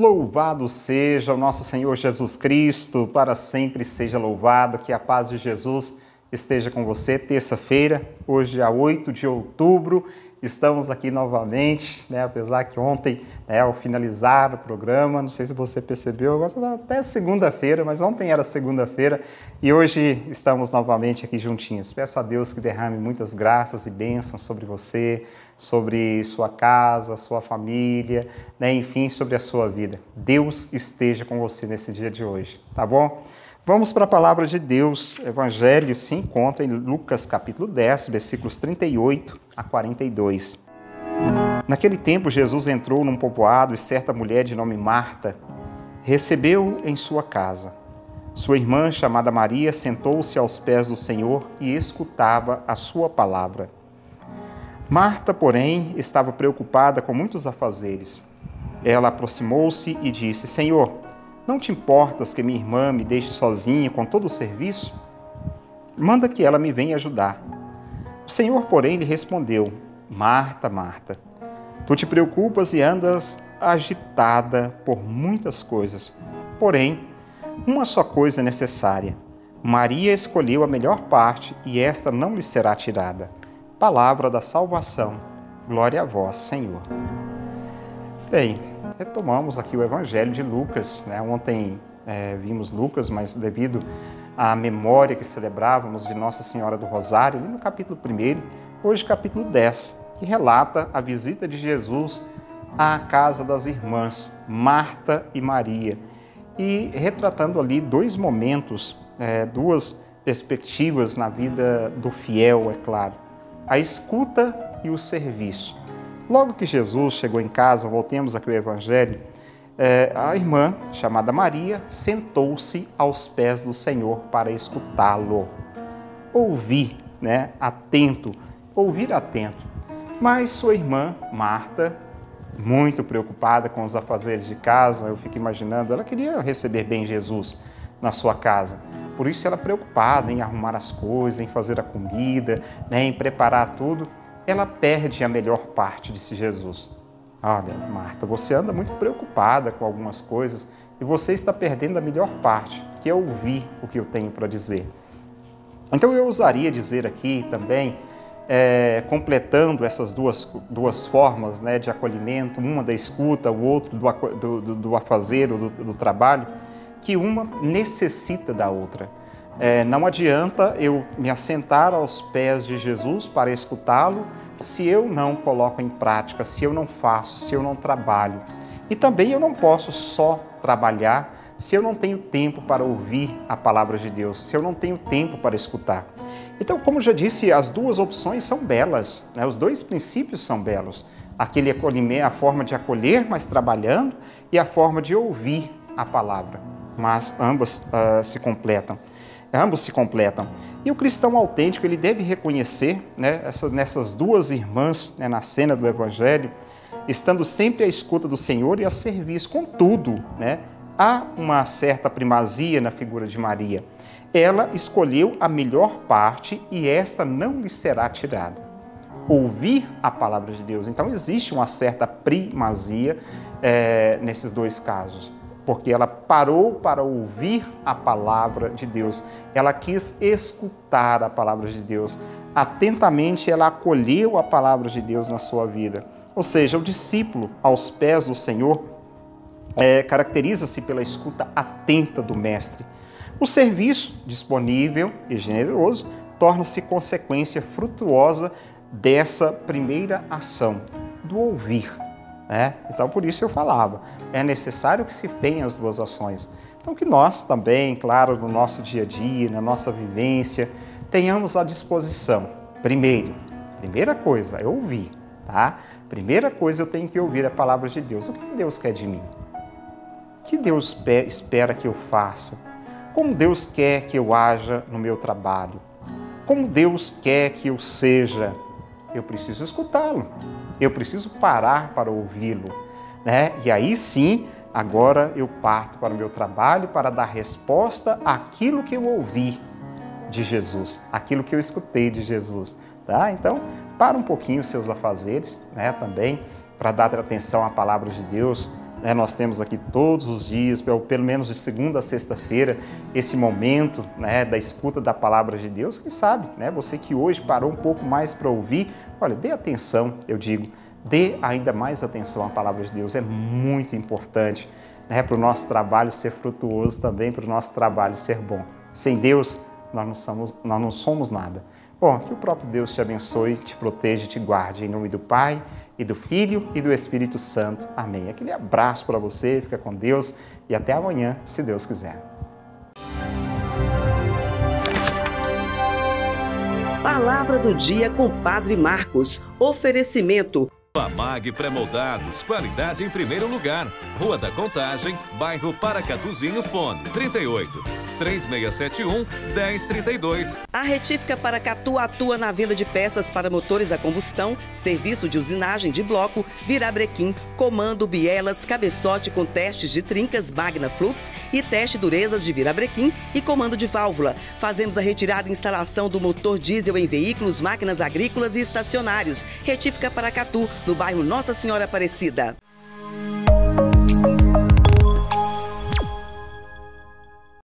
Louvado seja o nosso Senhor Jesus Cristo, para sempre seja louvado, que a paz de Jesus esteja com você. Terça-feira, hoje, dia 8 de outubro, Estamos aqui novamente, né? apesar que ontem, né, ao finalizar o programa, não sei se você percebeu, até segunda-feira, mas ontem era segunda-feira e hoje estamos novamente aqui juntinhos. Peço a Deus que derrame muitas graças e bênçãos sobre você, sobre sua casa, sua família, né? enfim, sobre a sua vida. Deus esteja com você nesse dia de hoje, tá bom? Vamos para a palavra de Deus. O Evangelho se encontra em Lucas capítulo 10, versículos 38 a 42. Naquele tempo, Jesus entrou num povoado e certa mulher de nome Marta recebeu em sua casa. Sua irmã, chamada Maria, sentou-se aos pés do Senhor e escutava a sua palavra. Marta, porém, estava preocupada com muitos afazeres. Ela aproximou-se e disse: Senhor, não te importas que minha irmã me deixe sozinha com todo o serviço? Manda que ela me venha ajudar. O Senhor, porém, lhe respondeu: Marta, Marta, tu te preocupas e andas agitada por muitas coisas. Porém, uma só coisa é necessária. Maria escolheu a melhor parte e esta não lhe será tirada. Palavra da salvação. Glória a vós, Senhor. Bem, retomamos aqui o Evangelho de Lucas. Né? Ontem é, vimos Lucas, mas devido à memória que celebrávamos de Nossa Senhora do Rosário, no capítulo 1, hoje capítulo 10, que relata a visita de Jesus à casa das irmãs Marta e Maria, e retratando ali dois momentos, é, duas perspectivas na vida do fiel, é claro: a escuta e o serviço. Logo que Jesus chegou em casa, voltemos aqui ao Evangelho, é, a irmã, chamada Maria, sentou-se aos pés do Senhor para escutá-lo. Ouvir, né, atento, ouvir atento. Mas sua irmã, Marta, muito preocupada com os afazeres de casa, eu fico imaginando, ela queria receber bem Jesus na sua casa. Por isso ela preocupada em arrumar as coisas, em fazer a comida, né, em preparar tudo ela perde a melhor parte, disse Jesus. Olha, Marta, você anda muito preocupada com algumas coisas e você está perdendo a melhor parte, que é ouvir o que eu tenho para dizer. Então eu ousaria dizer aqui também, é, completando essas duas, duas formas né, de acolhimento, uma da escuta, o outro do, do, do afazer, do, do trabalho, que uma necessita da outra. É, não adianta eu me assentar aos pés de Jesus para escutá-lo se eu não coloco em prática, se eu não faço, se eu não trabalho. E também eu não posso só trabalhar se eu não tenho tempo para ouvir a palavra de Deus, se eu não tenho tempo para escutar. Então, como já disse, as duas opções são belas, né? os dois princípios são belos. Aquele acolhimento, a forma de acolher, mas trabalhando, e a forma de ouvir a palavra. Mas ambas uh, se completam ambos se completam. E o cristão autêntico ele deve reconhecer né, essa, nessas duas irmãs né, na cena do Evangelho, estando sempre à escuta do Senhor e a serviço. Contudo, né, há uma certa primazia na figura de Maria. Ela escolheu a melhor parte e esta não lhe será tirada. Ouvir a palavra de Deus. Então, existe uma certa primazia é, nesses dois casos porque ela parou para ouvir a palavra de Deus. Ela quis escutar a palavra de Deus. Atentamente ela acolheu a palavra de Deus na sua vida. Ou seja, o discípulo aos pés do Senhor é, caracteriza-se pela escuta atenta do Mestre. O serviço disponível e generoso torna-se consequência frutuosa dessa primeira ação, do ouvir. Né? Então, por isso eu falava, é necessário que se tenha as duas ações. Então, que nós também, claro, no nosso dia a dia, na nossa vivência, tenhamos à disposição. Primeiro, primeira coisa é ouvir, tá? Primeira coisa eu tenho que ouvir a palavra de Deus. O que Deus quer de mim? O que Deus espera que eu faça? Como Deus quer que eu haja no meu trabalho? Como Deus quer que eu seja? Eu preciso escutá-lo. Eu preciso parar para ouvi-lo, né? E aí sim, agora eu parto para o meu trabalho para dar resposta àquilo que eu ouvi de Jesus, aquilo que eu escutei de Jesus, tá? Então, para um pouquinho os seus afazeres, né, também, para dar atenção à palavra de Deus, né, nós temos aqui todos os dias, pelo, pelo menos de segunda a sexta-feira, esse momento né, da escuta da palavra de Deus. Quem sabe, né, você que hoje parou um pouco mais para ouvir, olha, dê atenção, eu digo, dê ainda mais atenção à palavra de Deus, é muito importante né, para o nosso trabalho ser frutuoso também, para o nosso trabalho ser bom. Sem Deus, nós não somos, nós não somos nada. Bom, que o próprio Deus te abençoe, te proteja e te guarde. Em nome do Pai, e do Filho e do Espírito Santo. Amém. Aquele abraço para você, fica com Deus e até amanhã, se Deus quiser. Palavra do dia com Padre Marcos. Oferecimento. Famag Pré-Moldados, qualidade em primeiro lugar. Rua da Contagem, bairro Paracatuzinho, Fone 38 3671 1032. A Retífica Paracatu atua na venda de peças para motores a combustão, serviço de usinagem de bloco, virabrequim, comando, bielas, cabeçote com testes de trincas Magna Flux e teste durezas de virabrequim e comando de válvula. Fazemos a retirada e instalação do motor diesel em veículos, máquinas agrícolas e estacionários. Retífica Paracatu, no bairro Nossa Senhora Aparecida.